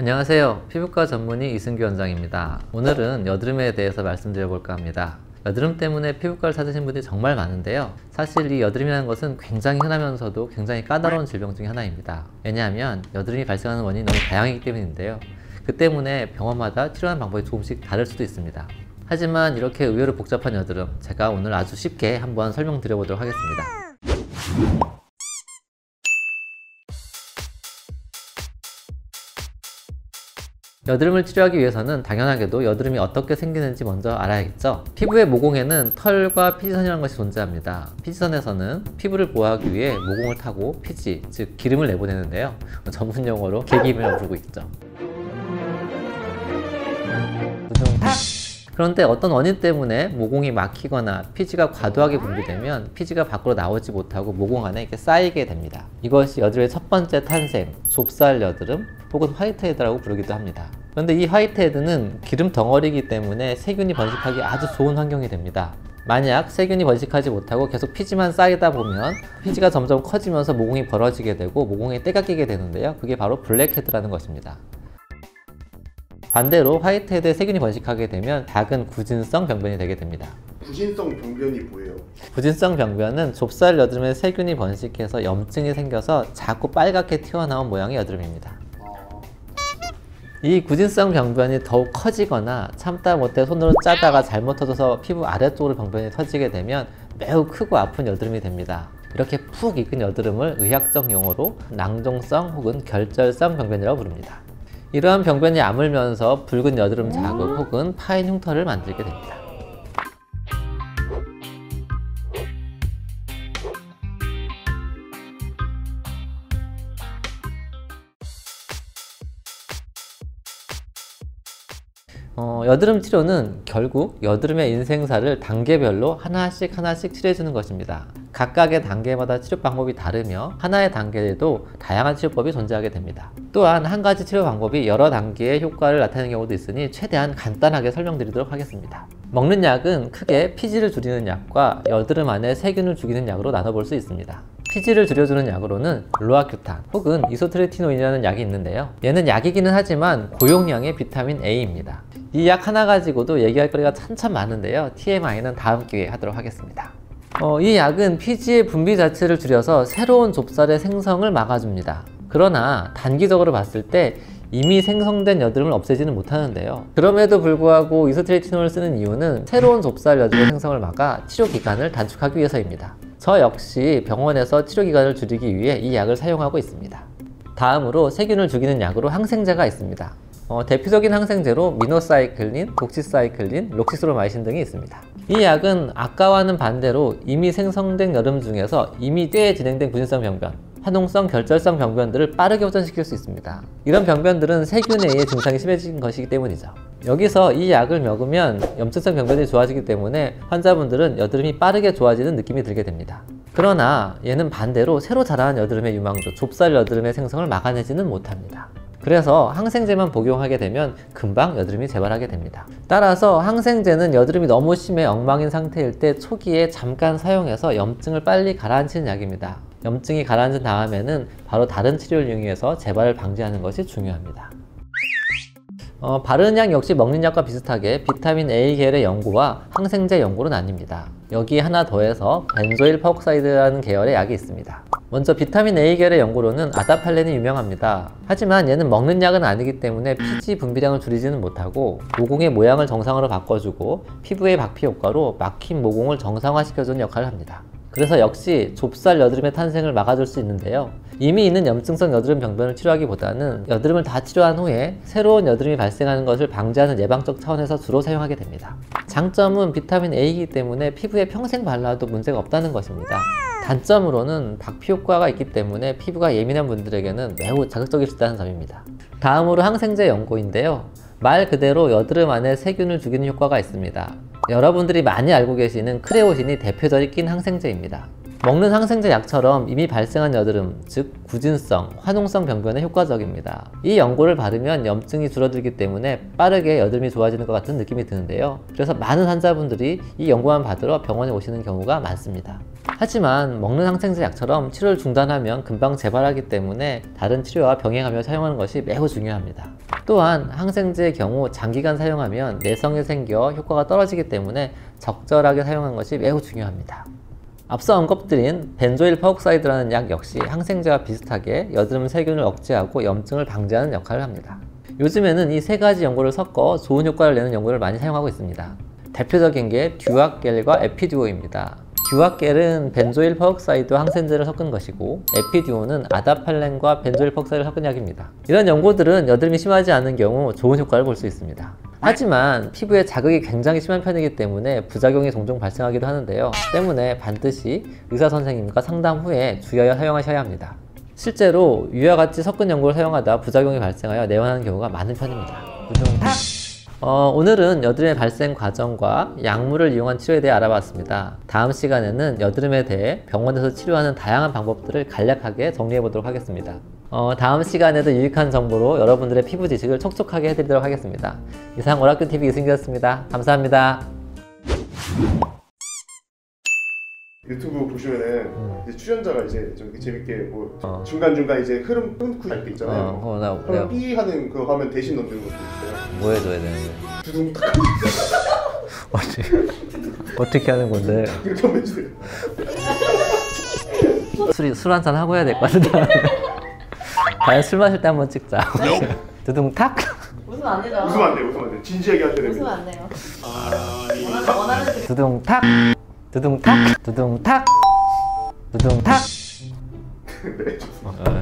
안녕하세요. 피부과 전문의 이승규 원장입니다. 오늘은 여드름에 대해서 말씀드려 볼까 합니다. 여드름 때문에 피부과를 찾으신 분들이 정말 많은데요. 사실 이 여드름이라는 것은 굉장히 흔하면서도 굉장히 까다로운 질병 중에 하나입니다. 왜냐하면 여드름이 발생하는 원인이 너무 다양하기 때문인데요. 그 때문에 병원마다 치료하는 방법이 조금씩 다를 수도 있습니다. 하지만 이렇게 의외로 복잡한 여드름, 제가 오늘 아주 쉽게 한번 설명드려 보도록 하겠습니다. 여드름을 치료하기 위해서는 당연하게도 여드름이 어떻게 생기는지 먼저 알아야겠죠. 피부의 모공에는 털과 피지선이라는 것이 존재합니다. 피지선에서는 피부를 보호하기 위해 모공을 타고 피지, 즉 기름을 내보내는데요. 전문 용어로 개기름이라고 부르고 있죠. 그런데 어떤 원인 때문에 모공이 막히거나 피지가 과도하게 분비되면 피지가 밖으로 나오지 못하고 모공 안에 이렇게 쌓이게 됩니다. 이것이 여드름의 첫 번째 탄생, 좁쌀 여드름 혹은 화이트헤드라고 부르기도 합니다. 그런데 이 화이트헤드는 기름 덩어리이기 때문에 세균이 번식하기 아주 좋은 환경이 됩니다. 만약 세균이 번식하지 못하고 계속 피지만 쌓이다 보면 피지가 점점 커지면서 모공이 벌어지게 되고 모공에 때가 끼게 되는데요. 그게 바로 블랙헤드라는 것입니다. 반대로 화이트헤드에 세균이 번식하게 되면 작은 구진성 병변이 되게 됩니다. 구진성 병변이 뭐예요? 구진성 병변은 좁쌀 여드름에 세균이 번식해서 염증이 생겨서 자꾸 빨갛게 튀어나온 모양의 여드름입니다. 아, 이 구진성 병변이 더욱 커지거나 참다 못해 손으로 짜다가 잘못 터져서 피부 아래쪽으로 병변이 터지게 되면 매우 크고 아픈 여드름이 됩니다. 이렇게 푹 익은 여드름을 의학적 용어로 낭종성 혹은 결절성 병변이라고 부릅니다. 이러한 병변이 아물면서 붉은 여드름 자국 혹은 파인 흉터를 만들게 됩니다. 어, 여드름 치료는 결국 여드름의 인생사를 단계별로 하나씩 하나씩 치료해주는 것입니다. 각각의 단계마다 치료 방법이 다르며 하나의 단계에도 다양한 치료법이 존재하게 됩니다. 또한 한 가지 치료 방법이 여러 단계의 효과를 나타내는 경우도 있으니 최대한 간단하게 설명드리도록 하겠습니다. 먹는 약은 크게 피지를 줄이는 약과 여드름 안에 세균을 죽이는 약으로 나눠볼 수 있습니다. 피지를 줄여주는 약으로는 로아큐탄 혹은 이소트레티노인이라는 약이 있는데요. 얘는 약이기는 하지만 고용량의 비타민 A입니다. 이 약 하나 가지고도 얘기할 거리가 참참 많은데요. TMI는 다음 기회에 하도록 하겠습니다. 어, 이 약은 피지의 분비 자체를 줄여서 새로운 좁쌀의 생성을 막아줍니다. 그러나 단기적으로 봤을 때 이미 생성된 여드름을 없애지는 못하는데요. 그럼에도 불구하고 이소트레티놀을 쓰는 이유는 새로운 좁쌀 여드름 생성을 막아 치료 기간을 단축하기 위해서입니다. 저 역시 병원에서 치료 기간을 줄이기 위해 이 약을 사용하고 있습니다. 다음으로 세균을 죽이는 약으로 항생제가 있습니다. 어, 대표적인 항생제로 minocycline, doxycycline, roxithromycin 등이 있습니다. 이 약은 아까와는 반대로 이미 생성된 여드름 중에서 이미 꽤 진행된 구진성 병변, 화농성 결절성 병변들을 빠르게 호전시킬 수 있습니다. 이런 병변들은 세균에 의해 증상이 심해진 것이기 때문이죠. 여기서 이 약을 먹으면 염증성 병변이 좋아지기 때문에 환자분들은 여드름이 빠르게 좋아지는 느낌이 들게 됩니다. 그러나 얘는 반대로 새로 자라는 여드름의 유망주, 좁쌀 여드름의 생성을 막아내지는 못합니다. 그래서 항생제만 복용하게 되면 금방 여드름이 재발하게 됩니다. 따라서 항생제는 여드름이 너무 심해 엉망인 상태일 때 초기에 잠깐 사용해서 염증을 빨리 가라앉히는 약입니다. 염증이 가라앉은 다음에는 바로 다른 치료를 이용해서 재발을 방지하는 것이 중요합니다. 어, 바르는 약 역시 먹는 약과 비슷하게 비타민 A 계열의 연고와 항생제 연고로 나뉩니다. 여기 하나 더해서 benzoyl peroxide라는 계열의 약이 있습니다. 먼저 비타민 A 계열의 연고로는 adapalene이 유명합니다. 하지만 얘는 먹는 약은 아니기 때문에 피지 분비량을 줄이지는 못하고 모공의 모양을 정상으로 바꿔주고 피부의 박피 효과로 막힌 모공을 정상화시켜주는 역할을 합니다. 그래서 역시 좁쌀 여드름의 탄생을 막아줄 수 있는데요. 이미 있는 염증성 여드름 병변을 치료하기보다는 여드름을 다 치료한 후에 새로운 여드름이 발생하는 것을 방지하는 예방적 차원에서 주로 사용하게 됩니다. 장점은 비타민 A이기 때문에 피부에 평생 발라도 문제가 없다는 것입니다. 단점으로는 박피 효과가 있기 때문에 피부가 예민한 분들에게는 매우 자극적일 수 있다는 점입니다. 다음으로 항생제 연고인데요. 말 그대로 여드름 안에 세균을 죽이는 효과가 있습니다. 여러분들이 많이 알고 계시는 크레오신이 대표적인 항생제입니다. 먹는 항생제 약처럼 이미 발생한 여드름, 즉 구진성, 화농성 병변에 효과적입니다. 이 연고를 바르면 염증이 줄어들기 때문에 빠르게 여드름이 좋아지는 것 같은 느낌이 드는데요. 그래서 많은 환자분들이 이 연고만 받으러 병원에 오시는 경우가 많습니다. 하지만 먹는 항생제 약처럼 치료를 중단하면 금방 재발하기 때문에 다른 치료와 병행하며 사용하는 것이 매우 중요합니다. 또한 항생제의 경우 장기간 사용하면 내성이 생겨 효과가 떨어지기 때문에 적절하게 사용하는 것이 매우 중요합니다. 앞서 언급드린 benzoyl peroxide라는 약 역시 항생제와 비슷하게 여드름 세균을 억제하고 염증을 방지하는 역할을 합니다. 요즘에는 이 세 가지 연고를 섞어 좋은 효과를 내는 연고를 많이 사용하고 있습니다. 대표적인 게 듀악겔과 에피듀오입니다. 듀악겔은 benzoyl peroxide와 항생제를 섞은 것이고 에피듀오는 adapalene과 benzoyl peroxide를 섞은 약입니다. 이런 연고들은 여드름이 심하지 않은 경우 좋은 효과를 볼 수 있습니다. 하지만 피부에 자극이 굉장히 심한 편이기 때문에 부작용이 종종 발생하기도 하는데요. 때문에 반드시 의사 선생님과 상담 후에 주의하여 사용하셔야 합니다. 실제로 위와 같이 섞은 연고를 사용하다 부작용이 발생하여 내원하는 경우가 많은 편입니다. 우중탁! 어, 오늘은 여드름의 발생 과정과 약물을 이용한 치료에 대해 알아봤습니다. 다음 시간에는 여드름에 대해 병원에서 치료하는 다양한 방법들을 간략하게 정리해 보도록 하겠습니다. 어, 다음 시간에도 유익한 정보로 여러분들의 피부 지식을 촉촉하게 해드리도록 하겠습니다. 이상 오라클TV 이승기였습니다. 감사합니다. 유튜브 보시면은 이제 출연자가 이제 좀 이렇게 재밌게 뭐 어. 중간 중간 이제 흐름 끊고 할때 있잖아요. 어, 어, 나, 그럼 내가 삐 하는 그 화면 대신 넣는 것도 있어요. 뭐 해줘야 되는데? 두둥 탁 어떻게, 어떻게 하는 건데? 이렇게 하면 해줘요. 술이 술 한잔 하고 해야 될 것 같은데. 과연 술 마실 때 한번 찍자. 두둥 탁. 웃으면 안 되죠. 웃으면 안 돼, 웃으면 안 돼. 진지하게 할때 웃으면 됩니다. 안 돼요. 아, 이- 원하는 원하는 그 두둥 탁. 두둥탁. 두둥탁. 두둥탁. 네, 어, 네.